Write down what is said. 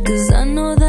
Cause I know that